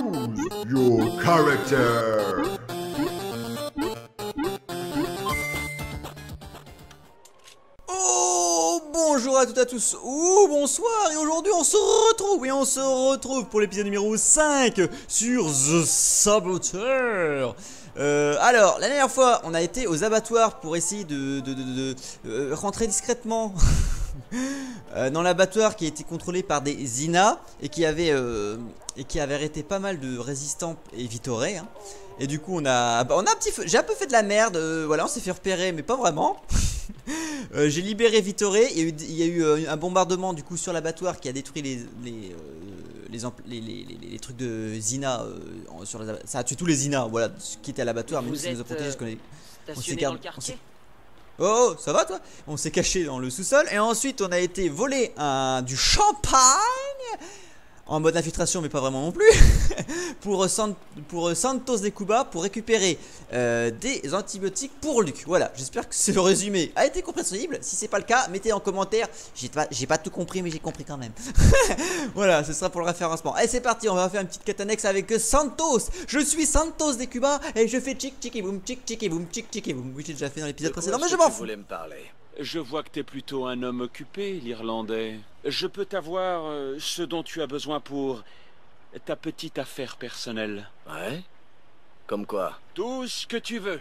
Your character. Oh bonjour à toutes et à tous. Ou bonsoir. Et aujourd'hui on se retrouve et on se retrouve pour l'épisode numéro 5 sur The Saboteur. Euh, alors, la dernière fois, on a été aux abattoirs pour essayer de, euh, rentrer discrètement euh, dans l'abattoir qui a été contrôlé par des Zina et qui avait, euh, et qui avait arrêté pas mal de résistants et Vitoré. hein. Et du coup, on a, bah, on a un petit, j'ai un peu fait de la merde. euh, voilà, on s'est fait repérer, mais pas vraiment. J'ai libéré Vitoré. Il y a eu, il y a eu un bombardement du coup sur l'abattoir qui a détruit les les, les, empl- les, les- les- les trucs de Zina euh, sur les Ça a tué tous les Zina, voilà, qui était à l'abattoir. Mais nous, ça nous a protégés. euh, parce qu'on est- Stationné s'écarte- dans le on quartier Oh, oh, ça va toi? On s'est caché dans le sous-sol et ensuite on a été un, du champagne en mode infiltration mais pas vraiment non plus pour, euh, San- pour euh, Santos de Cuba pour récupérer euh, des antibiotiques pour Luc. Voilà, j'espère que ce résumé a été compréhensible. Si c'est pas le cas, mettez en commentaire. J'ai pas, pas tout compris mais j'ai compris quand même. voilà, ce sera pour le référencement. Allez, c'est parti, on va faire une petite quête annexe avec Santos. Je suis Santos de Cuba et je fais chick chicky boom, chick chicky boom, chick chicky boom. Oui, j'ai déjà fait dans l'épisode précédent, mais je m'en fous. me parler? Je vois que t'es plutôt un homme occupé, l'Irlandais. Je peux t'avoir euh, ce dont tu as besoin pour ta petite affaire personnelle. Ouais Comme quoi Tout ce que tu veux.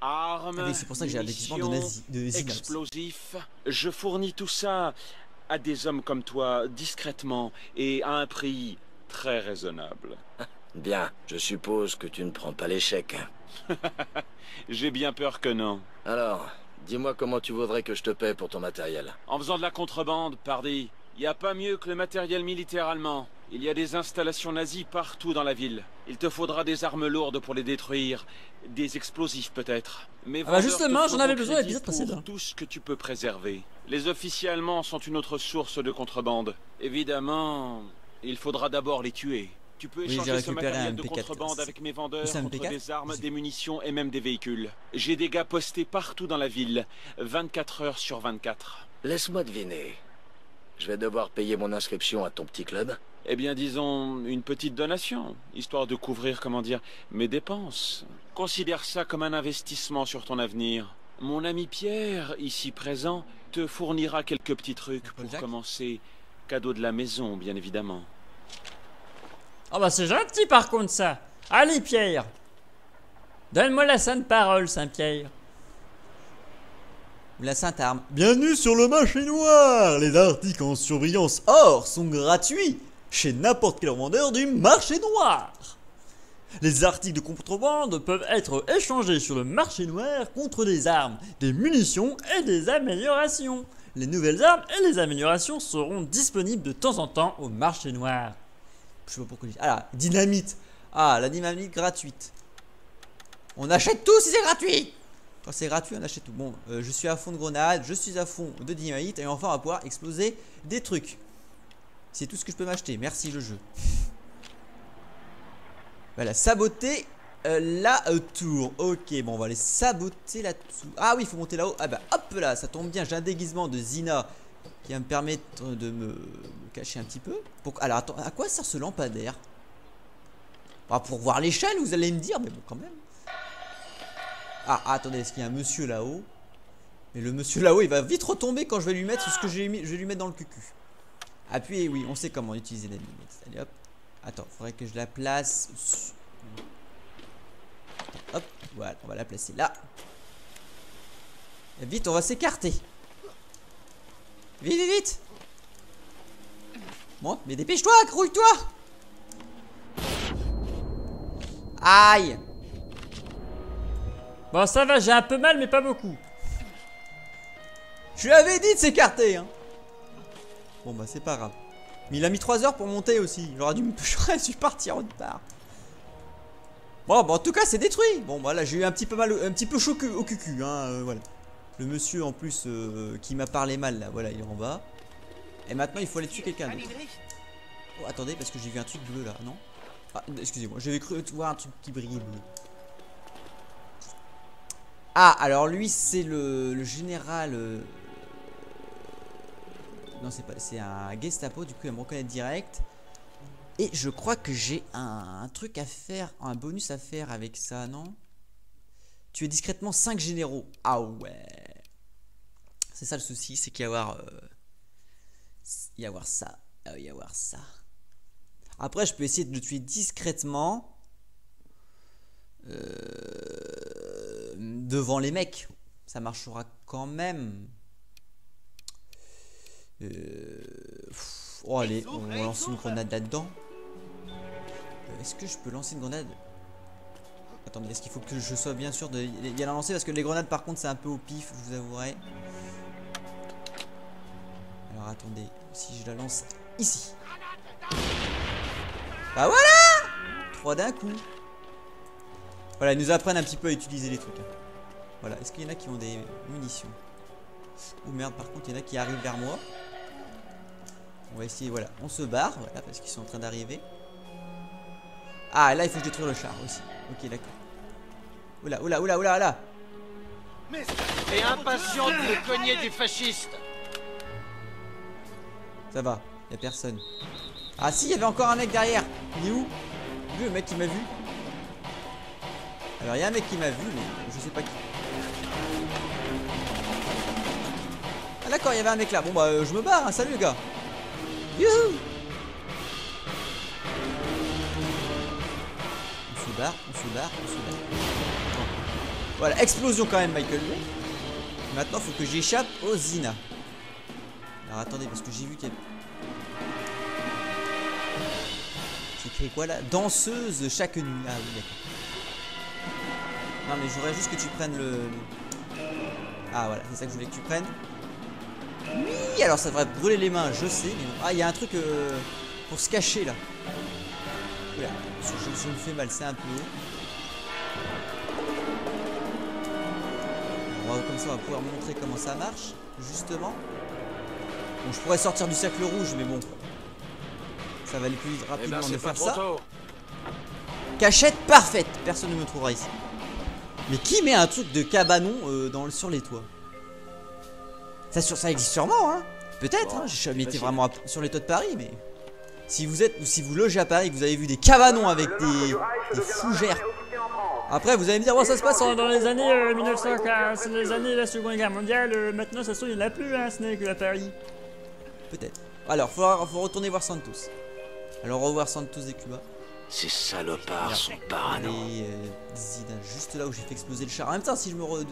Armes, Ah oui, c'est pour ça que j'ai un déguisement de nazi, explosifs. Je fournis tout ça à des hommes comme toi, discrètement et à un prix très raisonnable. Bien, je suppose que tu ne prends pas l'échec. J'ai bien peur que non. Alors, dis-moi comment tu voudrais que je te paie pour ton matériel. En faisant de la contrebande, pardi, y a pas mieux que le matériel militaire allemand. Il y a des installations nazies partout dans la ville. Il te faudra des armes lourdes pour les détruire, des explosifs peut-être. Mais Ah bah justement, j'en avais besoin l'épisode précédent. Tout ce que tu peux préserver. Les officiers allemands sont une autre source de contrebande. Évidemment, il faudra d'abord les tuer. Tu peux Oui, échanger ce matériel de MP4. contrebande avec mes vendeurs contre MP4? des armes, des munitions et même des véhicules. J'ai des gars postés partout dans la ville, 24 heures sur 24. Laisse-moi deviner. Je vais devoir payer mon inscription à ton petit club Eh bien, disons, une petite donation, histoire de couvrir, comment dire, mes dépenses. Considère ça comme un investissement sur ton avenir. Mon ami Pierre, ici présent, te fournira quelques petits trucs pour commencer. Cadeau de la maison, bien évidemment. Oh bah c'est gentil par contre ça. Allez Pierre. Donne-moi la sainte parole Saint-Pierre. La Sainte Arme. Bienvenue sur le marché noir. Les articles en surbrillance or sont gratuits chez n'importe quel vendeur du marché noir. Les articles de contrebande peuvent être échangés sur le marché noir contre des armes, des munitions et des améliorations. Les nouvelles armes et les améliorations seront disponibles de temps en temps au marché noir. Je sais pas pourquoi je dis. Ah là, dynamite. Ah, la dynamite gratuite. On achète tout si c'est gratuit. Quand c'est gratuit, on achète tout. Bon, euh, je suis à fond de grenades, je suis à fond de dynamite, et enfin on va pouvoir exploser des trucs. C'est tout ce que je peux m'acheter. Merci le jeu. Voilà, saboter euh, la euh, tour. Ok, bon, on va aller saboter la tour. Ah oui, il faut monter là-haut. Ah bah hop là, ça tombe bien. J'ai un déguisement de Zina qui va me permettre de me, cacher un petit peu. Alors attends, à quoi sert ce lampadaire? Bah, Pour voir l'échelle, vous allez me dire, mais bon, quand même. Ah, attendez, est-ce qu'il y a un monsieur là-haut? Mais le monsieur là-haut, il va vite retomber quand je vais lui mettre ce que je vais lui mettre dans le cucu. Appuyez, oui, on sait comment utiliser la limite. Allez, hop. Attends, faudrait que je la place. Hop, voilà, on va la placer là. Vite, on va s'écarter. Vite, vite, vite. Bon, mais dépêche-toi, accrouille-toi. Aïe. Bon ça va, j'ai un peu mal mais pas beaucoup. Je lui avais dit de s'écarter hein. Bon bah c'est pas grave Mais il a mis 3 heures pour monter aussi J'aurais dû dû partir autre part Bon bah en tout cas c'est détruit Bon bah là j'ai eu un petit peu mal Un petit peu chaud au cucu hein euh, Voilà Le monsieur en plus euh, qui m'a parlé mal là Voilà il est en bas Et maintenant il faut aller tuer quelqu'un d'autre Oh attendez parce que j'ai vu un truc bleu là non? Ah excusez-moi j'avais cru voir un truc qui brillait bleu Ah alors lui c'est le, général euh, Non, c'est pas, c'est un Gestapo, du coup, il va me reconnaître direct. Et je crois que j'ai un, un truc à faire, un bonus à faire avec ça, non? Tu es discrètement 5 généraux. Ah ouais. C'est ça le souci, c'est qu'il y a avoir... euh, il y a avoir ça. Ah, il y a avoir ça. Après, je peux essayer de le tuer discrètement. euh, devant les mecs. Ça marchera quand même. Euh, pff, oh, allez, on va lancer une grenade là-dedans. Est-ce que je peux lancer une grenade? Attendez, est-ce qu'il faut que je sois bien sûr de y la lancer Parce que les grenades, par contre, c'est un peu au pif, je vous avouerai. Alors attendez, si je la lance ici. Bah voilà 3 d'un coup. Voilà, ils nous apprennent un petit peu à utiliser les trucs. hein. Voilà, est-ce qu'il y en a qui ont des munitions? Ou merde, par contre, il y en a qui arrivent vers moi. On va essayer, voilà, on se barre, voilà, parce qu'ils sont en train d'arriver. Ah, là, il faut que je détruire le char aussi. Ok, d'accord. Oula, oula, oula, oula, oula T'es impatient de cogner du fasciste Ça va, y a personne. Ah si, y avait encore un mec derrière. Il est où? Le mec qui m'a vu? Alors y a un mec qui m'a vu, mais je sais pas qui. Ah d'accord, y avait un mec là. Bon bah euh, je me barre, hein. salut les gars. Youhou On se barre, on se barre, on se barre. Voilà, explosion quand même Michael. Maintenant faut que j'échappe au Zina. Alors attendez, parce que j'ai vu qu'il y a... C'est écrit quoi là? Danseuse chaque nuit. Ah oui, d'accord. Non, mais je voudrais juste que tu prennes le. Ah, voilà, c'est ça que je voulais que tu prennes. Oui, alors ça devrait brûler les mains, je sais. Mais. Ah, il y a un truc euh, pour se cacher là. Oula, je, je- me fais mal, c'est un peu comme ça, on va pouvoir montrer comment ça marche, justement. Bon, je pourrais sortir du cercle rouge, mais bon. Ça va aller plus Eh rapidement ben, de c'est pas faire ça. tôt. Cachette parfaite, personne ne me trouvera ici. Mais qui met un truc de cabanon euh, dans sur les toits? Ça, sur, ça existe sûrement, hein Peut-être, hein, j'ai jamais été vraiment à- sur les toits de Paris, mais... Si vous êtes, ou si vous logez à Paris et que vous avez vu des cabanons avec des, des fougères... Après, vous allez me dire, bon, ça se passe. Dans les années euh, 1940, c'est les années de la Seconde Guerre mondiale, euh, maintenant ça se trouve, il n'y en a plus, hein, ce n'est que à Paris. Peut-être. Alors, faut, faut retourner voir Santos. Alors, revoir Santos et Cuba. Ces salopards sont parano. Et euh, Zidane, juste là où j'ai fait exploser le char. En même temps, si je me re...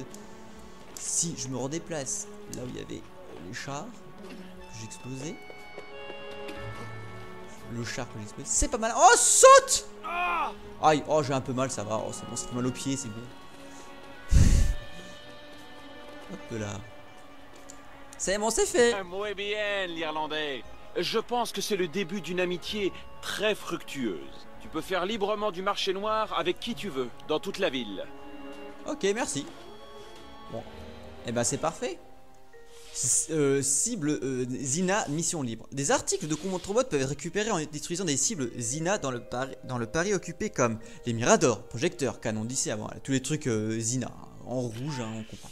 si je me redéplace là où il y avait les chars que j'ai explosé, le char que j'ai explosé, c'est pas mal. Oh, saute Aïe, oh, j'ai un peu mal, ça va. Oh, c'est bon, ça fait mal aux pieds, c'est bon. Hop là. C'est bon, c'est fait. Ah, Muy bien, l'Irlandais. Je pense que c'est le début d'une amitié très fructueuse. Tu peux faire librement du marché noir avec qui tu veux, dans toute la ville. Ok, merci. Bon, et ben c'est parfait. Euh, cible euh, Zina, mission libre. Des articles de contrebande peuvent être récupérés en détruisant des cibles Zina dans le, Paris, dans le Paris occupé comme les miradors, projecteurs, canons d'ici avant, tous les trucs euh, Zina, hein, en rouge, hein, on comprend.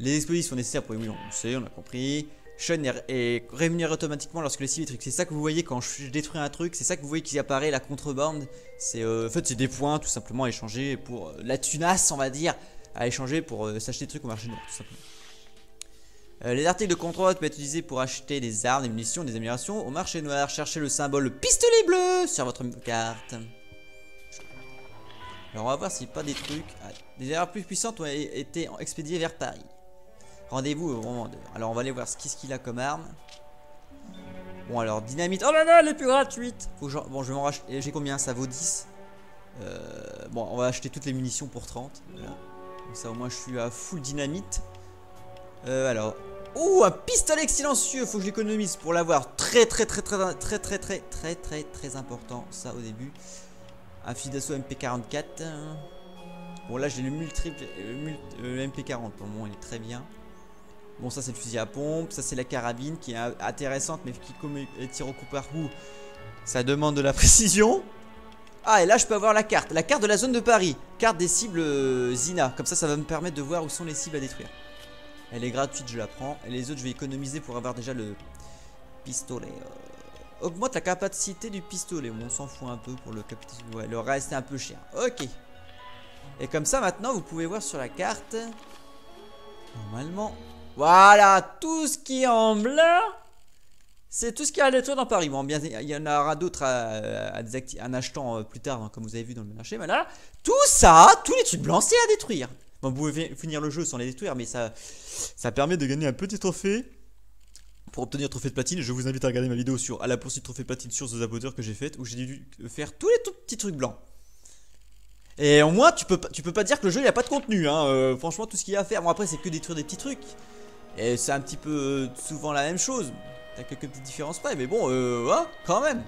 Les explosifs sont nécessaires pour... Oui, on le sait, on a compris. Shun est, rémunéré automatiquement lorsque les cibles trucs. C'est ça que vous voyez quand je détruis un truc, c'est ça que vous voyez qui apparaît, la contrebande. C'est euh, en fait c'est des points tout simplement à échanger pour euh, la tunasse on va dire, à échanger pour euh, s'acheter des trucs au marché noir tout simplement. Euh, les articles de contrebande peuvent être utilisés pour acheter des armes, des munitions, des améliorations au marché noir. Cherchez le symbole pistolet bleu sur votre carte. Alors on va voir s'il n'y a pas des trucs. Des armes plus puissantes ont été expédiées vers Paris. Rendez-vous au vendeur. Alors on va aller voir ce qu'il a comme arme. Bon alors dynamite. Oh là là, elle est plus gratuite bon, je vais m'en racheter. J'ai combien? Ça vaut 10. Euh, bon, on va acheter toutes les munitions pour 30. Voilà. Comme ça, au moins, je suis à full dynamite. Euh, alors. Oh, un pistolet silencieux. Faut que j'économise pour l'avoir. Très, très, très, très, très, très, très, très, très, très important. Ça, au début. Un fusil d'assaut MP44. Bon, là, j'ai le multiple. Le, euh, le MP40. Pour le moment, il est très bien. Bon, ça, c'est le fusil à pompe. Ça, c'est la carabine qui est intéressante, mais qui, comme elle tire au coup par coup, ça demande de la précision. Ah, et là, je peux avoir la carte. La carte de la zone de Paris. Carte des cibles euh, Zina. Comme ça, ça va me permettre de voir où sont les cibles à détruire. Elle est gratuite, je la prends. Et les autres, je vais économiser pour avoir déjà le pistolet. euh, augmente la capacité du pistolet. On s'en fout un peu pour le capacité. Ouais, le reste est un peu cher. Ok. Et comme ça, maintenant, vous pouvez voir sur la carte. Normalement. Voilà, tout ce qui est en blanc. C'est tout ce qui est à détruire dans Paris. Bon, bien, il y en aura d'autres à, en achetant euh, plus tard, hein, comme vous avez vu dans le marché. Mais tout ça, tous les trucs blancs, c'est à détruire. Bon, vous pouvez fi- finir le jeu sans les détruire, mais ça, ça permet de gagner un petit trophée. Pour obtenir trophée de platine, je vous invite à regarder ma vidéo sur à la poursuite trophée de platine sur The Saboteur que j'ai faite, où j'ai dû faire tous les tout petits trucs blancs. Et au moins, tu peux, pas- tu peux pas dire que le jeu il a pas de contenu. Hein. euh, franchement, tout ce qu'il y a à faire. Bon, après, c'est que détruire des petits trucs. Et c'est un petit peu euh, souvent la même chose. T'as quelques petites différences près, mais bon, euh, ouais, quand même.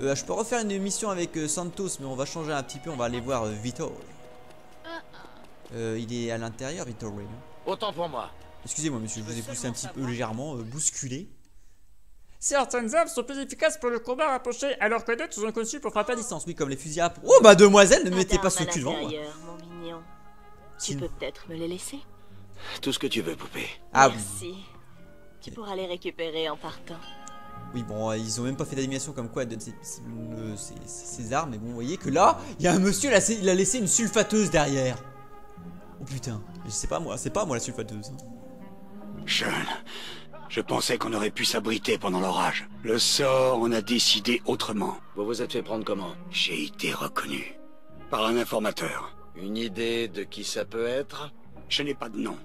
Euh, je peux refaire une mission avec euh, Santos, mais on va changer un petit peu. On va aller voir euh, Vitor. Euh, il est à l'intérieur, Vitor. hein. Autant pour moi. Excusez-moi, monsieur, je vous ai poussé un petit peu légèrement, euh, bousculé. Certaines armes sont plus efficaces pour le combat rapproché, alors que d'autres sont conçues pour frapper Pas à distance, oui, comme les fusils à. Oh, mademoiselle, ne mettez pas ce cul devant moi. l'intérieur, mon mignon. Tu peux peut-être me les laisser Tout ce que tu veux, poupée. Ah oui. Merci. Tu pourras les récupérer en partant. Oui, bon, euh, ils ont même pas fait d'animation comme quoi elle donne ses, ses- le- ses- ses- ses armes, mais bon, vous voyez que là, il y a un monsieur, il a, il a laissé une sulfateuse derrière. Oh putain, je sais pas moi, c'est pas moi la sulfateuse. hein. Jeune, je pensais qu'on aurait pu s'abriter pendant l'orage. Le sort en a décidé autrement. Vous vous êtes fait prendre comment? J'ai été reconnu par un informateur. Une idée de qui ça peut être? Je n'ai pas de nom,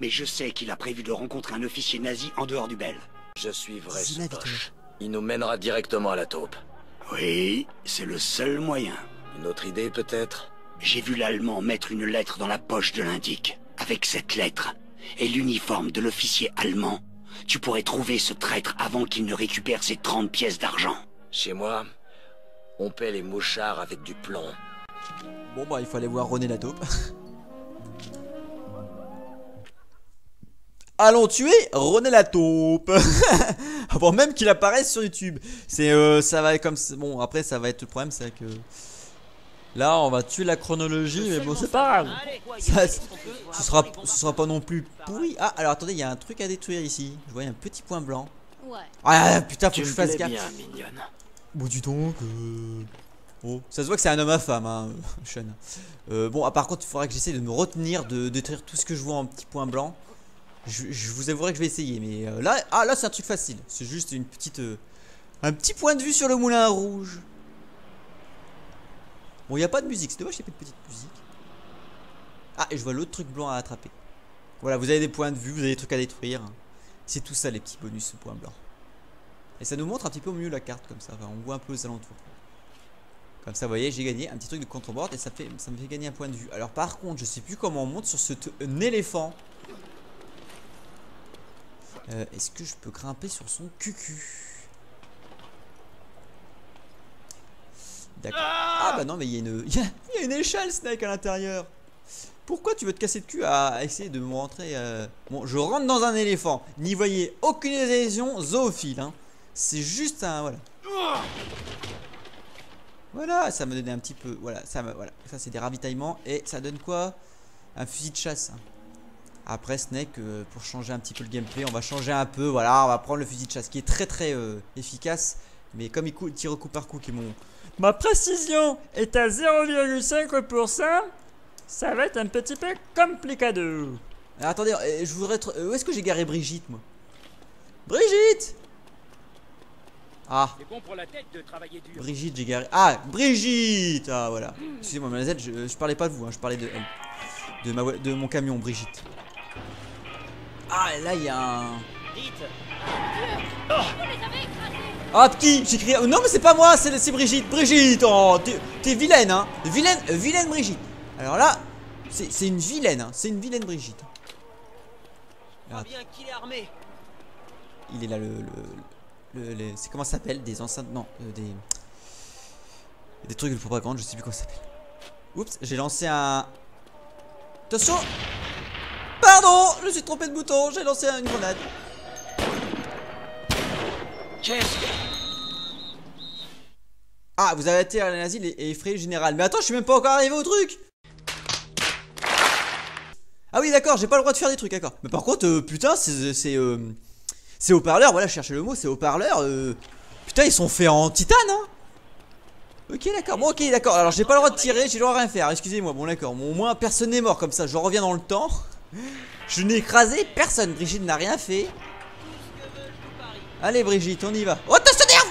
mais je sais qu'il a prévu de rencontrer un officier nazi en dehors du Bel. Je suivrai ce poche. Il nous mènera directement à la taupe. Oui, c'est le seul moyen. Une autre idée peut-être? J'ai vu l'Allemand mettre une lettre dans la poche de l'indique. Avec cette lettre et l'uniforme de l'officier allemand, tu pourrais trouver ce traître avant qu'il ne récupère ses 30 pièces d'argent. Chez moi, on paie les mouchards avec du plomb. Bon, bah, il faut aller voir René la taupe. Allons tuer René la taupe Avant même qu'il apparaisse sur YouTube. C'est euh, ça va être comme ça- bon après ça va être le problème c'est que là on va tuer la chronologie mais bon c'est pas grave. Ça, ce sera ce sera pas non plus pourri. Ah alors attendez il y a un truc à détruire ici. Je vois un petit point blanc. Ouais. Ah putain faut Tu que me je fasse gaffe. Bon, dis donc. euh, Oh, ça se voit que c'est un homme à femme, hein, euh, Sean. Euh, bon, ah, par contre, il faudra que j'essaie de me retenir de détruire tout ce que je vois en petits points blancs. Je, vous avouerai que je vais essayer, mais euh, là, ah, là, c'est un truc facile. C'est juste une petite, euh, un petit point de vue sur le moulin rouge. Bon, il n'y a pas de musique. C'est dommage qu'il n'y ait pas de petite musique. Ah, et je vois l'autre truc blanc à attraper. Voilà, vous avez des points de vue, vous avez des trucs à détruire. C'est tout ça, les petits bonus, ce point blanc. Et ça nous montre un petit peu au milieu la carte comme ça. Enfin, on voit un peu les alentours. Comme ça, vous voyez, j'ai gagné un petit truc de contrebord et ça, fait, ça me fait gagner un point de vue. Alors, par contre, je sais plus comment on monte sur ce t- un éléphant. Euh, Est-ce que je peux grimper sur son cucu D'accord. Ah bah non, mais il y, a une- y a- y a une échelle, Snake, à l'intérieur. Pourquoi tu veux te casser le cul à essayer de me rentrer euh, Bon, je rentre dans un éléphant. N'y voyez aucune lésion zoophile. Hein. C'est juste un... Voilà. Voilà, ça m'a donné un petit peu... Voilà, ça, me- voilà. ça c'est des ravitaillements. Et ça donne quoi? Un fusil de chasse. hein. Après Snake, euh, pour changer un petit peu le gameplay, on va changer un peu. Voilà, on va prendre le fusil de chasse qui est très très euh, efficace. Mais comme il tire au coup par coup, qui est mon... Ma précision est à 0,5%. Ça va être un petit peu complicado. Ah, attendez, euh, je voudrais... être- euh, où est-ce que j'ai garé Brigitte, moi? Brigitte Ah, bon pour la tête de travailler dur. Brigitte, j'ai garé. Ah, Brigitte Ah, voilà. Excusez-moi, mademoiselle, je, je parlais pas de vous, hein, je parlais de elle. De, ma, de mon camion, Brigitte. Ah, là, il y a un. Ah, qui J'ai crié. Non, mais c'est pas moi, c'est c'est Brigitte. Brigitte Oh, t'es- vilaine, hein Vilaine, euh, vilaine Brigitte. Alors là, c'est une vilaine, hein. C'est une vilaine Brigitte. Il est là, le. le, c'est comment ça s'appelle? Des enceintes. Non, euh, des. Des trucs de propagande, je sais plus comment ça s'appelle. Oups, j'ai lancé un. Attention Pardon Je me suis trompé de bouton, j'ai lancé une grenade. Ah, vous avez atterri à la nazie et effrayé le général. Mais attends, je suis même pas encore arrivé au truc Ah oui, d'accord, j'ai pas le droit de faire des trucs, d'accord. Mais par contre, euh, putain, c'est. C'est euh, c'est haut-parleur, voilà, je cherchais le mot, c'est haut-parleur. Euh, Putain, ils sont faits en titane, hein Ok, d'accord. Bon, ok, d'accord. Alors, j'ai pas le droit de tirer, j'ai le droit de rien faire. Excusez-moi. Bon, d'accord. Bon, au moins, personne n'est mort comme ça. Je reviens dans le temps. Je n'ai écrasé personne. Brigitte n'a rien fait. Allez, Brigitte, on y va. Oh, attention, merde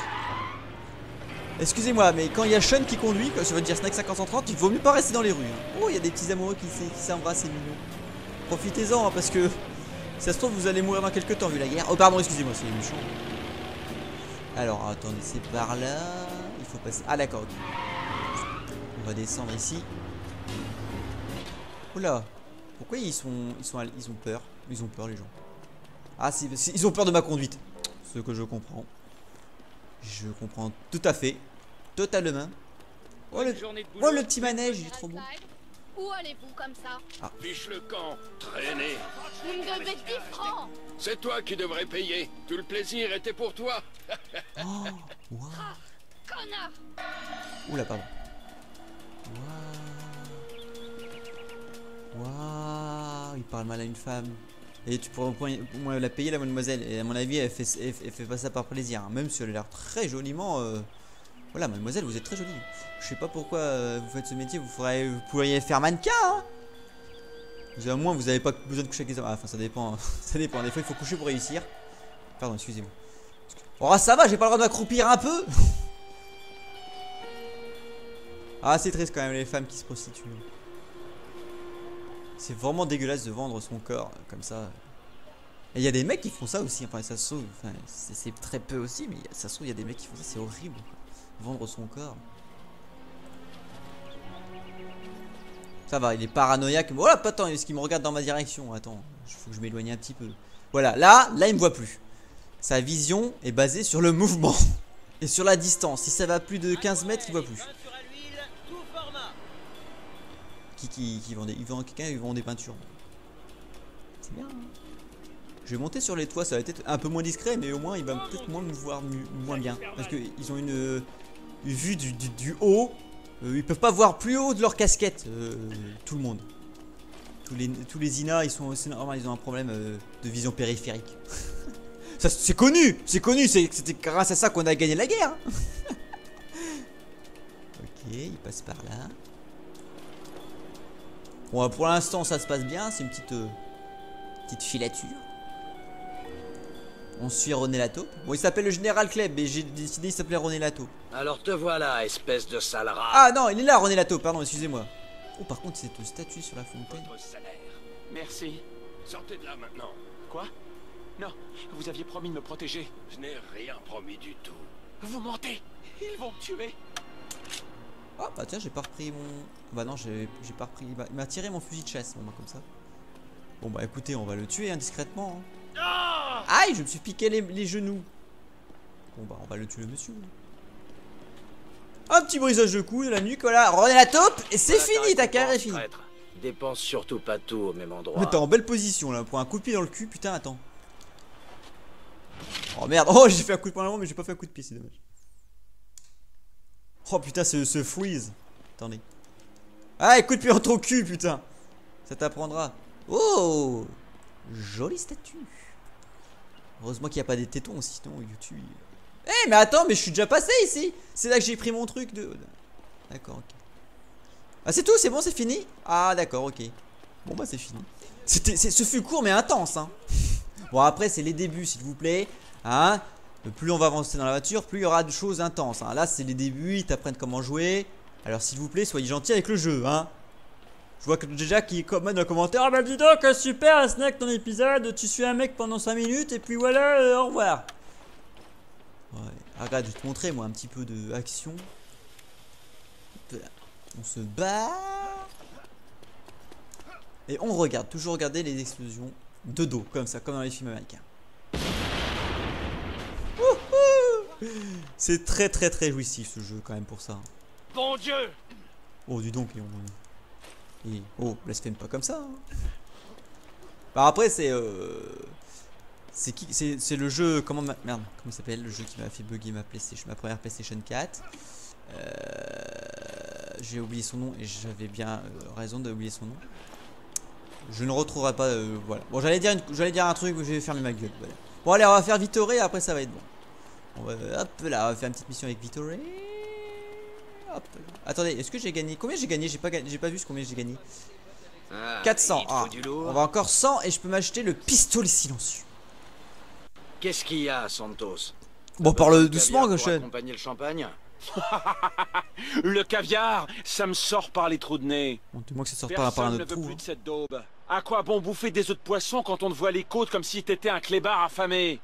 Excusez-moi, mais quand il y a Sean qui conduit, ça veut dire Snack 530, il vaut mieux pas rester dans les rues. hein. Oh, il y a des petits amoureux qui s'embrassent, c'est mignon. Profitez-en, hein, parce que si ça se trouve, vous allez mourir dans quelques temps vu la guerre. Oh, pardon, excusez-moi, c'est méchant. Alors, attendez, c'est par là. Il faut passer. Ah, d'accord, ok. On va descendre ici. Oula, pourquoi ils sont, ils sont, ils ont peur? Ils ont peur, les gens. Ah, c'est- ils ont peur de ma conduite. Ce que je comprends. Je comprends tout à fait. Totalement. Oh, le, oh, le petit manège, il est trop bon. Où allez-vous comme ça? Fiche le camp, traîner. Vous me devez 10 francs C'est toi qui devrais payer. Tout le plaisir était pour toi. Oh. Connard Oula, pardon. Waouh. Waouh. Il parle mal à une femme. Et tu pourrais au au moins la payer, la mademoiselle. Et à mon avis, elle fait, fait pas ça par plaisir. hein. Même si elle a l'air très joliment. euh, Voilà, mademoiselle, vous êtes très jolie. Je sais pas pourquoi euh, vous faites ce métier. Vous, pourriez faire mannequin. Hein à moins, vous avez pas besoin de coucher avec les hommes. Ah, Enfin, ça dépend. ça dépend. Des fois, il faut coucher pour réussir. Pardon, excusez-moi. Oh, ça va, j'ai pas le droit de m'accroupir un peu Ah, c'est triste quand même, les femmes qui se prostituent. C'est vraiment dégueulasse de vendre son corps euh, comme ça. Et il y a des mecs qui font ça aussi, enfin ça se trouve, c'est très peu aussi, mais ça se trouve, il y a des mecs qui font ça, c'est horrible. Vendre son corps. Ça va, il est paranoïaque. Voilà, pas tant, est-ce qu'il me regarde dans ma direction Attends, il faut que je m'éloigne un petit peu. Voilà, là, là, il me voit plus. Sa vision est basée sur le mouvement et sur la distance. Si ça va plus de 15 mètres, il voit plus. Peinture à l'huile, tout format. Qui, des, ils vendent des peintures. C'est bien. hein. je vais monter sur les toits, ça va être un peu moins discret, mais au moins il va peut-être moins me voir moins bien. Parce qu'ils ont une, vue du, haut. Euh, ils peuvent pas voir plus haut de leur casquette. euh, tout le monde. Tous les, tous les INA, ils sont, c'est normal, ils ont un problème euh, de vision périphérique. C'est connu, c'est connu, c'était grâce à ça qu'on a gagné la guerre. hein. ok, il passe par là. Bon, pour l'instant, ça se passe bien. C'est une petite, euh, petite filature. On suit René Lato. Bon, il s'appelle le Général Kleb, mais j'ai décidé qu'il s'appelait René Lato. Alors te voilà, espèce de sale rat. Ah non, il est là, René Lato, pardon, excusez-moi. Oh, par contre, cette statue sur la fontaine. Votre salaire. Merci. Sortez de là maintenant. Quoi? Non, vous aviez promis de me protéger. Je n'ai rien promis du tout. Vous mentez Ils vont me tuer Ah, bah tiens, j'ai pas repris mon. Bah non, j'ai pas repris. bah, il m'a tiré mon fusil de chasse, comme ça. Bon, bah écoutez, on va le tuer indiscrètement. hein. Aïe, je me suis piqué les, les genoux. Bon, bah on va le tuer, le monsieur. Un petit brisage de cou de la nuque, voilà. René la taupe, et c'est fini, ta carrière est finie. Dépense surtout pas tout au même endroit. Mais t'es en belle position là, pour un coup de pied dans le cul, putain, attends. Oh merde, oh j'ai fait un coup de poing mais j'ai pas fait un coup de pied, c'est dommage. Oh putain, ce, ce freeze. Attendez. Ah, de pied dans ton cul, putain. Ça t'apprendra. Oh Jolie statue. Heureusement qu'il n'y a pas des tétons, sinon YouTube. Eh, mais attends, mais je suis déjà passé ici. C'est là que j'ai pris mon truc de. D'accord, ok. Ah, c'est tout, c'est bon, c'est fini? Ah, d'accord, ok. Bon, bah, c'est fini. C'était, ce fut court mais intense, hein. Bon, après, c'est les débuts, s'il vous plaît. Hein Plus on va avancer dans la voiture, plus il y aura de choses intenses. hein. Là, c'est les débuts, ils t'apprennent comment jouer. Alors, s'il vous plaît, soyez gentils avec le jeu, hein. Je vois que déjà qui commente dans commentaire. Ah bah dis donc, euh, super Snack ton épisode, tu suis un mec pendant 5 minutes et puis voilà, euh, au revoir. Ouais. Ah, regarde, je te montrer, moi, un petit peu de action. On se bat. Et on regarde, toujours regarder les explosions de dos, comme ça, comme dans les films américains. C'est très très très jouissif ce jeu quand même pour ça. Bon Dieu Oh, dis donc, Léon. Et, oh, blasphème pas comme ça. hein. Bah après, c'est. Euh, c'est qui C'est le jeu. Comment. ma- Merde, comment s'appelle Le jeu qui m'a fait bugger ma PlayStation, ma première PlayStation 4. Euh, J'ai oublié son nom et j'avais bien euh, raison d'oublier son nom. Je ne retrouverai pas. euh, voilà. Bon, j'allais dire, j'allais dire un truc, mais je vais fermer ma gueule. Voilà. Bon, allez, on va faire Vittoré, après ça va être bon. On va, hop là, on va faire une petite mission avec Vittory. Hop là. Attendez, est-ce que j'ai gagné? Combien j'ai gagné? J'ai pas, pas vu ce combien j'ai gagné. Ah, 400. il te faut Ah, lourd. on va encore 100 et je peux m'acheter le pistolet silencieux. Qu'est-ce qu'il y a, Santos? Bon, parle doucement, Goshen. accompagner le champagne? Le caviar, ça me sort par les trous de nez. Bon, du moins que ça sort par, par un ne autre veut trou. plus hein. de cette daube. À quoi bon bouffer des œufs de poisson quand on te voit les côtes comme si t'étais un clébard affamé?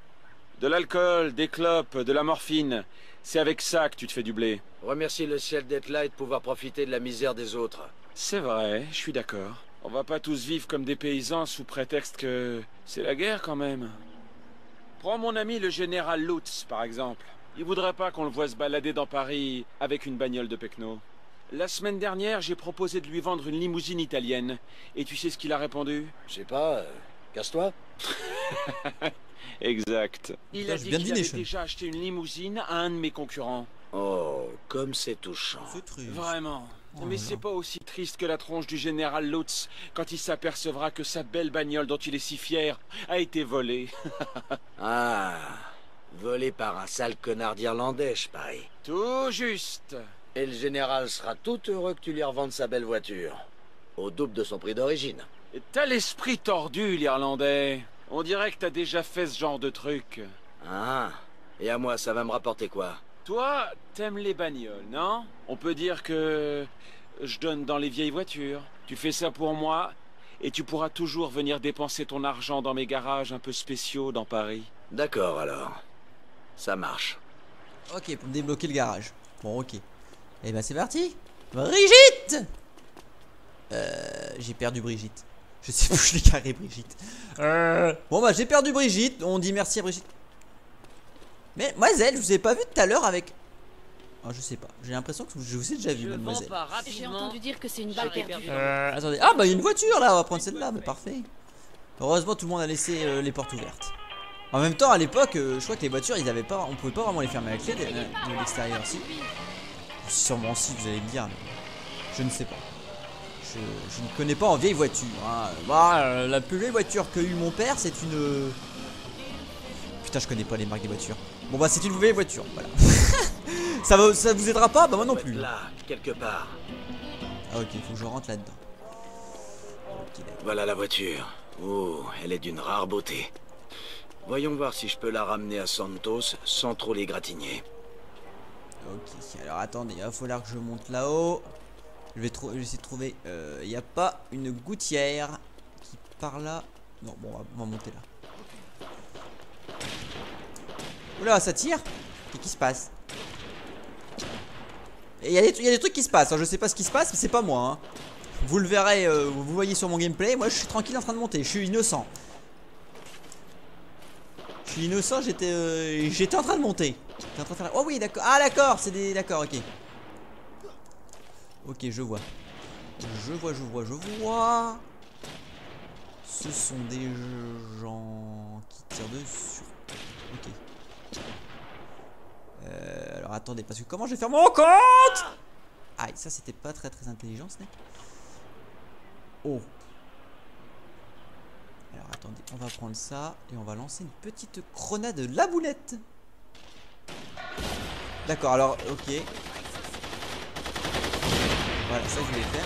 De l'alcool, des clopes, de la morphine. C'est avec ça que tu te fais du blé. Remercie le ciel d'être là et de pouvoir profiter de la misère des autres. C'est vrai, je suis d'accord. On va pas tous vivre comme des paysans sous prétexte que c'est la guerre quand même. Prends mon ami le général Lutz, par exemple. Il voudrait pas qu'on le voie se balader dans Paris avec une bagnole de Pecno. La semaine dernière, j'ai proposé de lui vendre une limousine italienne. Et tu sais ce qu'il a répondu? Je sais pas, euh, casse-toi. Exact. Il a dit qu'il avait déjà acheté une limousine à un de mes concurrents. Oh, comme c'est touchant. C'est triste. Vraiment. Oh Mais c'est pas aussi triste que la tronche du général Lutz quand il s'apercevra que sa belle bagnole dont il est si fier a été volée. Ah, volé par un sale connard d'Irlandais, je parie. Tout juste. Et le général sera tout heureux que tu lui revendes sa belle voiture. Au double de son prix d'origine. T'as l'esprit tordu, l'Irlandais. On dirait que t'as déjà fait ce genre de truc. Ah, et à moi, ça va me rapporter quoi? Toi, t'aimes les bagnoles, non? On peut dire que je donne dans les vieilles voitures. Tu fais ça pour moi, et tu pourras toujours venir dépenser ton argent dans mes garages un peu spéciaux dans Paris. D'accord alors. Ça marche. Ok, pour me débloquer le garage. Bon, ok. Et ben c'est parti. Brigitte Euh, j'ai perdu Brigitte. Je sais plus, je l'ai carré Brigitte. Euh, Bon bah j'ai perdu Brigitte. On dit merci à Brigitte. Mais mademoiselle, je vous ai pas vu tout à l'heure avec. Oh, je sais pas. J'ai l'impression que je vous ai déjà vu, mademoiselle. J'ai entendu dire que c'est une balle perdue. Euh, Attendez. Ah bah il y a une voiture là. On va prendre celle-là. Bah parfait. Heureusement tout le monde a laissé euh, les portes ouvertes. En même temps, à l'époque, euh, je crois que les voitures, ils avaient pas, on pouvait pas vraiment les fermer avec clé de, de l'extérieur. Si. Sûrement si, vous allez me dire. mais je ne sais pas. Je, je ne connais pas en vieille voiture. hein. Bah, euh, la plus vieille voiture que eu mon père, c'est une. euh, Putain, je connais pas les marques des voitures. Bon bah, c'est une vieille voiture. Voilà. ça, va, ça vous aidera pas? Bah moi non plus. Là, quelque part. Ah ok, faut que je rentre là-dedans. Voilà la voiture. Oh, elle est d'une rare beauté. Voyons voir si je peux la ramener à Santos sans trop l'égratigner. Ok, alors attendez, il va falloir que je monte là-haut. Je vais, je essayer de trouver. Il n'y a pas une gouttière qui part là. Non, bon, on va, on va monter là. Oula, ça tire? Qu'est-ce qui se passe? Il y, a des trucs qui se passent, hein, je sais pas ce qui se passe, mais c'est pas moi. hein. Vous le verrez, euh, vous voyez sur mon gameplay. Moi, je suis tranquille en train de monter, je suis innocent. Je suis innocent, j'étais euh, j'étais en train de monter. En train de faire... Oh oui, d'accord. Ah, d'accord, c'est des. D'accord, ok. Ok, je vois. Je vois, je vois, je vois. Ce sont des gens qui tirent dessus. Ok. Euh, alors attendez, parce que comment je vais faire mon compte? Aïe, ça c'était pas très très intelligent, Snake. Oh. Alors attendez, on va prendre ça et on va lancer une petite grenade de la boulette. D'accord, alors ok. Voilà, ça je vais faire.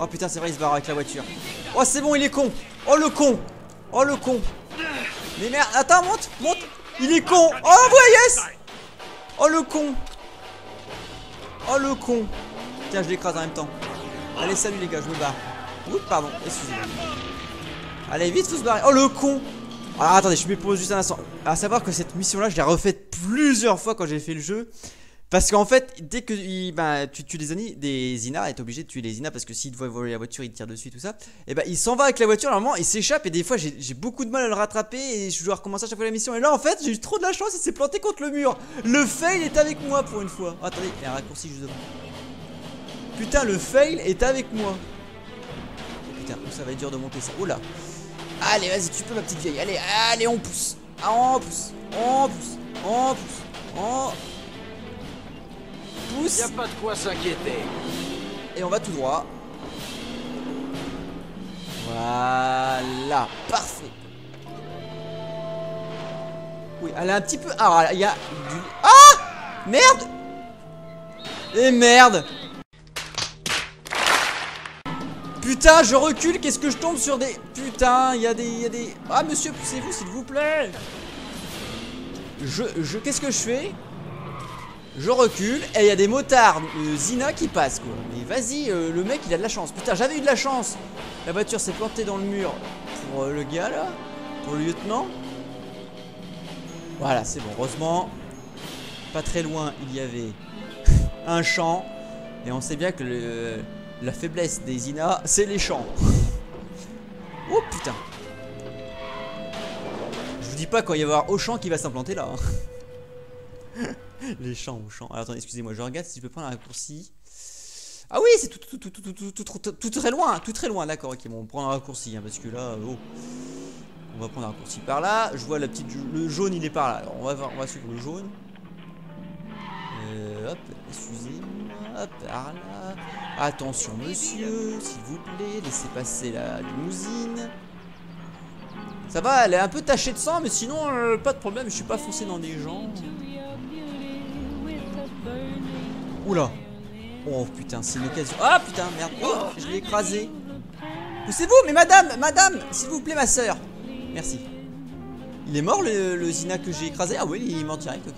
Oh putain, c'est vrai, il se barre avec la voiture. Oh, c'est bon, il est con. Oh le con. Oh le con. Mais merde, attends, monte, monte. Il est con. Oh ouais, yes. Oh le con. Oh le con. Tiens, je l'écrase en même temps. Allez, salut les gars, je me barre. Oups, pardon, excusez-moi. Allez, vite, faut se barrer. Oh le con. Alors attendez, je me pose juste un instant. À savoir que cette mission-là, je l'ai refaite plusieurs fois quand j'ai fait le jeu. Parce qu'en fait, dès que bah, tu tues des, des Inas, et t'es obligé de tuer les Inas parce que s'il te voit voler la voiture, il tire dessus, tout ça. Et bah, il s'en va avec la voiture, normalement, il s'échappe. Et des fois, j'ai beaucoup de mal à le rattraper. Et je dois recommencer à chaque fois la mission. Et là, en fait, j'ai eu trop de la chance, il s'est planté contre le mur. Le fail est avec moi pour une fois. Attendez, il y a un raccourci juste devant. Putain, le fail est avec moi. Putain, ça va être dur de monter ça. Oh là. Allez, vas-y, tu peux, ma petite vieille. Allez, allez, on pousse. Ah, on pousse. On pousse. On pousse. On pousse. Y a pas de quoi s'inquiéter. Et on va tout droit. Voilà, parfait. Oui, elle est un petit peu... Ah, il y a du... Ah Merde Et merde Putain, je recule, qu'est-ce que je tombe sur des... Putain, il y a des... Y a des... Ah, monsieur, poussez-vous, s'il vous plaît Je... je Qu'est-ce que je fais? Je recule, et il y a des motards euh, Zina qui passent, quoi. Mais vas-y, euh, le mec, il a de la chance. Putain, j'avais eu de la chance La voiture s'est plantée dans le mur pour euh, le gars, là? Pour le lieutenant? Voilà, c'est bon. Heureusement, pas très loin, il y avait un champ. Et on sait bien que le, la faiblesse des Ina, c'est les champs. oh putain. Je vous dis pas quand il va y avoir Auchan qui va s'implanter là. Hein. Les champs, Auchan. Alors attendez, excusez-moi, je regarde si je peux prendre un raccourci. Ah oui, c'est tout, tout, tout, tout, très loin, tout très loin, d'accord, ok, bon, on prend un raccourci, hein, parce que là, oh. On va prendre un raccourci par là, je vois la petite, le jaune il est par là, alors on va, voir, on va suivre le jaune. Euh, hop, Suzy, hop, par là, Attention, monsieur, s'il vous plaît, laissez passer la limousine. Ça va, elle est un peu tachée de sang, mais sinon, euh, pas de problème. Je suis pas foncé dans des gens. Oula. Oh putain, c'est une occasion. Ah putain, merde. Oh, je l'ai écrasé. Poussez-vous, mais madame, madame, s'il vous plaît, ma soeur. Merci. Il est mort le, Zina que j'ai écrasé? Ah oui, il est mort direct, ok.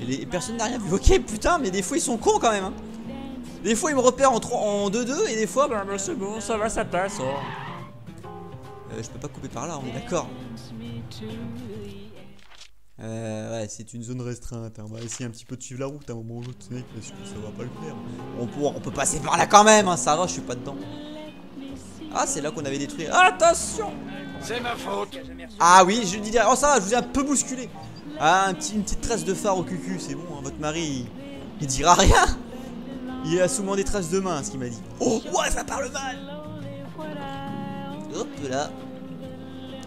Et les- personne n'a rien vu. Ok, putain, mais des fois ils sont cons quand même. hein. Des fois ils me repèrent en 3 en 2-2 et des fois, bah, bah, c'est bon, ça va, ça passe. oh. Euh, je peux pas couper par là, on est d'accord. Euh, ouais, c'est une zone restreinte. hein. On va essayer un petit peu de suivre la route à un moment ou l'autre, mec, parce que ça va pas le faire. On peut, on peut passer par là quand même, hein, ça va, je suis pas dedans. Ah, c'est là qu'on avait détruit. Attention C'est ma faute. Ah oui, je dis Oh, ça va, je vous ai un peu bousculé. Ah, un petit, une petite trace de phare au cucu, c'est bon, hein, votre mari, il, il dira rien. Il a souvent des traces de main, ce qu'il m'a dit. Oh, ouais, ça parle mal. Hop là.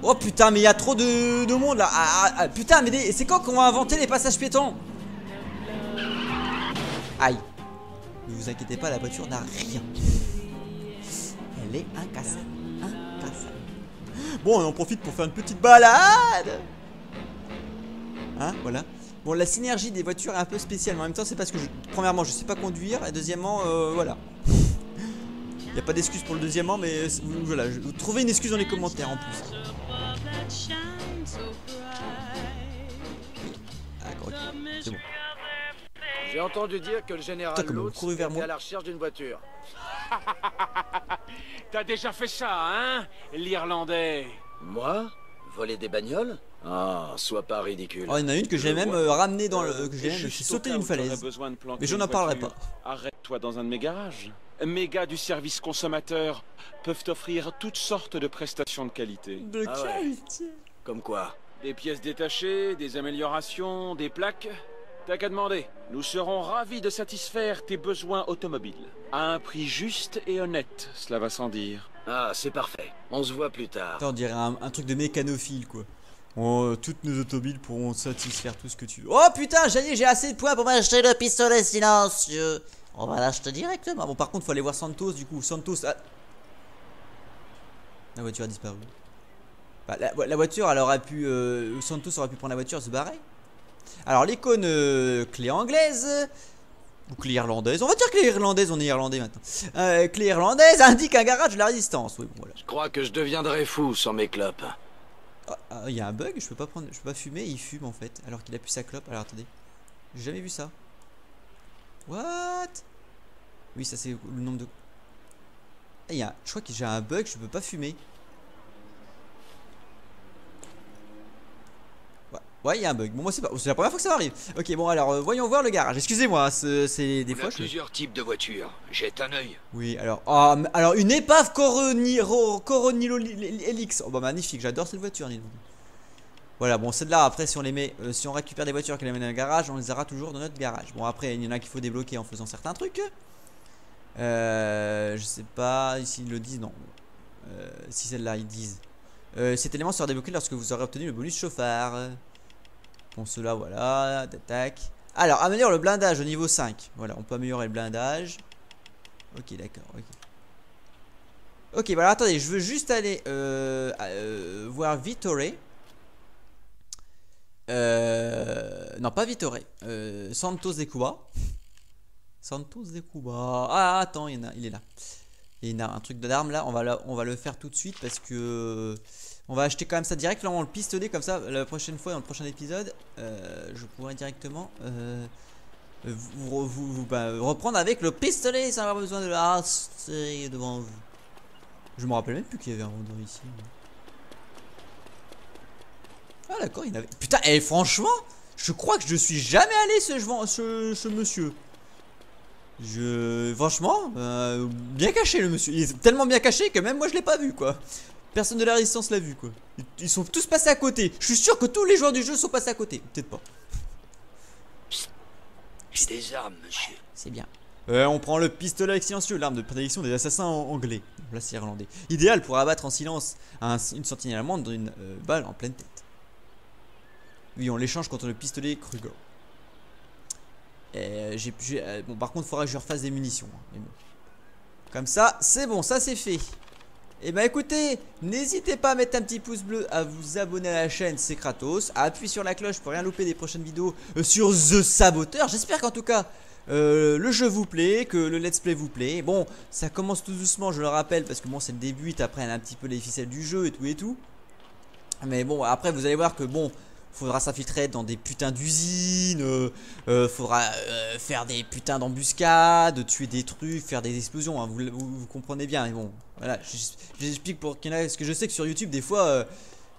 Oh putain, mais il y a trop de, de monde là. Ah, ah, ah, putain, mais c'est quand qu'on va inventer les passages piétons? Aïe. Ne vous inquiétez pas, la voiture n'a rien. Elle est incassable. Incassable. Bon, on en profite pour faire une petite balade. Hein, voilà. Bon, la synergie des voitures est un peu spéciale, mais en même temps, c'est parce que, je- premièrement, je sais pas conduire, et deuxièmement, euh, voilà. Il n'y a pas d'excuse pour le deuxièmement, mais voilà, je- vous trouvez une excuse dans les commentaires en plus. C'est bon. J'ai entendu dire que le général Putain, Lutz vers était moi. à la recherche d'une voiture. T'as déjà fait ça, hein L'Irlandais? Moi? Voler des bagnoles? Ah, sois pas ridicule. Oh, il y en a une que j'ai Je même vois. euh, ramenée dans le. que j'ai même cas d'une falaise. besoin de planquer Mais j'en une en parlerai pas. Arrête-toi dans un de mes garages. Mes gars du service consommateur peuvent t'offrir toutes sortes de prestations de qualité. De Ah ouais. qualité. Comme quoi Des pièces détachées, des améliorations, des plaques. T'as qu'à demander. Nous serons ravis de satisfaire tes besoins automobiles. À un prix juste et honnête, cela va sans dire. Ah, c'est parfait. On se voit plus tard. Attends, on dirait un, un truc de mécanophile quoi. Oh, euh, toutes nos automobiles pourront satisfaire tout ce que tu veux. Oh putain, j'ai j'ai assez de points pour m'acheter le pistolet silencieux. On va l'acheter directement. Bon, par contre, faut aller voir Santos du coup. Santos. ah. La voiture a disparu. Bah, la, voiture, elle aurait pu. euh, Santos aurait pu prendre la voiture et se barrer. Alors, l'icône euh, clé anglaise. Ou clé irlandaise. On va dire clé irlandaise, on est irlandais maintenant. Clé irlandaise indique un garage de la résistance. Je crois que je deviendrai fou sans mes clopes. Ah, il y a un bug, je peux pas prendre, je peux pas fumer, il fume en fait, alors qu'il a plus sa clope. Alors attendez, j'ai jamais vu ça. What? Oui, ça c'est le nombre de. Ah, il y a, je crois que j'ai un bug, je peux pas fumer. Ouais, il y a un bug. Bon, moi c'est pas, c'est la première fois que ça m'arrive. Ok, bon alors euh, voyons voir le garage. Excusez-moi, c'est des fois. a je- plusieurs types de voitures. Jette un œil. Oui, alors, mais- alors une épave Coroniro, Coronilo Helix. Oh bah magnifique, j'adore cette voiture. dis. Voilà, bon celle-là après si on les met, euh, si on récupère des voitures et qu'on les met dans le garage, on les aura toujours dans notre garage. Bon après il y en a qu'il faut débloquer en faisant certains trucs. Euh, je sais pas, ici ils le disent, non. Euh, si celle-là ils disent. Euh, cet élément sera débloqué lorsque vous aurez obtenu le bonus chauffard. Bon cela voilà, d'attaque. Alors améliore le blindage au niveau 5. Voilà, on peut améliorer le blindage. Ok, d'accord. ok. Ok, bah alors attendez, je veux juste aller euh, euh, voir Vittore. Euh, non, pas Vittore. Santos de Cuba. Santos de Cuba. Ah, attends, il, y en est là. Il y en a un truc d'arme là. La- on va le faire tout de suite parce que. On va acheter quand même ça direct. Là, on le pistolet comme ça. La prochaine fois, dans le prochain épisode, euh, je pourrai directement. euh, vous, bah, reprendre avec le pistolet sans avoir besoin de la devant vous. Je me rappelle même plus qu'il y avait un rondeur ici. Ah d'accord, il avait... Putain, et franchement, je crois que je suis jamais allé ce, ce, ce, ce monsieur. Je... Franchement, euh, bien caché le monsieur. Il est tellement bien caché que même moi je l'ai pas vu quoi. Personne de la résistance l'a vu quoi. Ils- sont tous passés à côté. Je suis sûr que tous les joueurs du jeu sont passés à côté. Peut-être pas. J'ai des armes, monsieur. C'est bien. Euh, on prend le pistolet avec silencieux, l'arme de prédilection des assassins en- anglais. Là, c'est irlandais. Idéal pour abattre en silence un- une sentinelle allemande d'une euh, balle en pleine tête. Oui, on l'échange contre le pistolet Kruger. Euh, euh, bon, par contre, il faudra que je refasse des munitions. hein, mais bon. Comme ça, c'est bon, ça c'est fait. Et bah écoutez, n'hésitez pas à mettre un petit pouce bleu, à vous abonner à la chaîne, c'est Kratos, à appuyer sur la cloche pour rien louper des prochaines vidéos euh, sur The Saboteur. J'espère qu'en tout cas, euh, le jeu vous plaît, que le let's play vous plaît. Bon, ça commence tout doucement, je le rappelle, parce que bon, c'est le début, ils t'apprennent un petit peu les ficelles du jeu et tout et tout. Mais bon, après, vous allez voir que bon, faudra s'infiltrer dans des putains d'usines, euh, euh, faudra euh, faire des putains d'embuscades, tuer des trucs, faire des explosions, hein, vous, comprenez bien. Mais bon, voilà, je- je- j'explique pour qu'il y en a, parce que je sais que sur YouTube, des fois.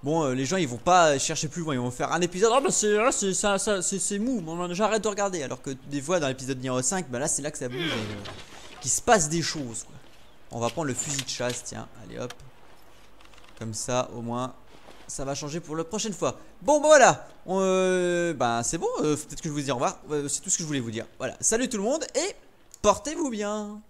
Bon, les gens ils vont pas chercher plus loin, ils vont faire un épisode. Ah bah c'est ah, c'est c'est mou, Bon, j'arrête de regarder. Alors que des fois dans l'épisode numéro 5, bah là c'est là que ça bouge, et, qu'il se passe des choses. Quoi. On va prendre le fusil de chasse, tiens, allez hop. Comme ça, au moins, ça va changer pour la prochaine fois. Bon, bah voilà, euh, bah c'est bon. euh, Peut-être que je vous dis au revoir. Euh, c'est tout ce que je voulais vous dire. Voilà, salut tout le monde et portez-vous bien.